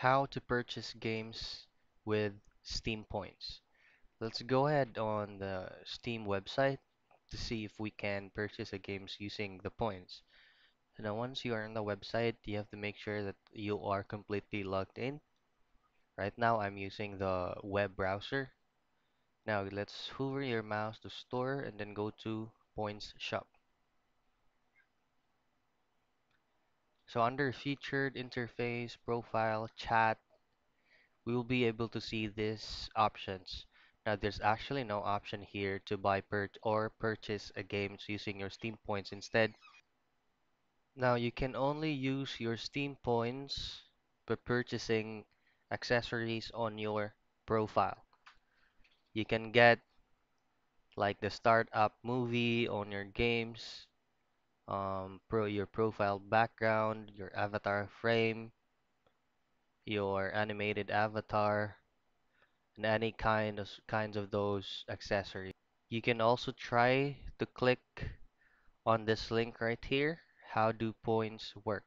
how to purchase games with Steam points. Let's go ahead on the Steam website to see if we can purchase a games using the points. Now once you are on the website, you have to make sure that you are completely logged in. Right now I'm using the web browser. Now let's hover your mouse to store and then go to points shop. So under featured interface, profile, chat, we will be able to see these options. Now, there's actually no option here to buy or purchase a game using your Steam points instead. Now, you can only use your Steam points by purchasing accessories on your profile. You can get like the startup movie on your games, um, pro your profile background, your avatar frame, your animated avatar, and any kind of kinds of those accessories. You can also try to click on this link right here. How do points work?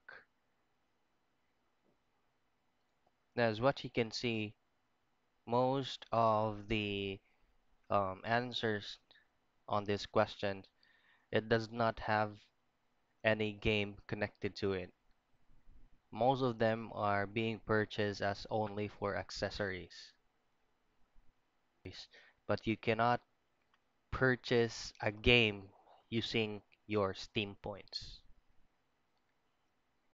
Now, as what you can see, most of the um, answers on this question, it does not have any game connected to it. Most of them are being purchased as only for accessories. But you cannot purchase a game using your Steam points.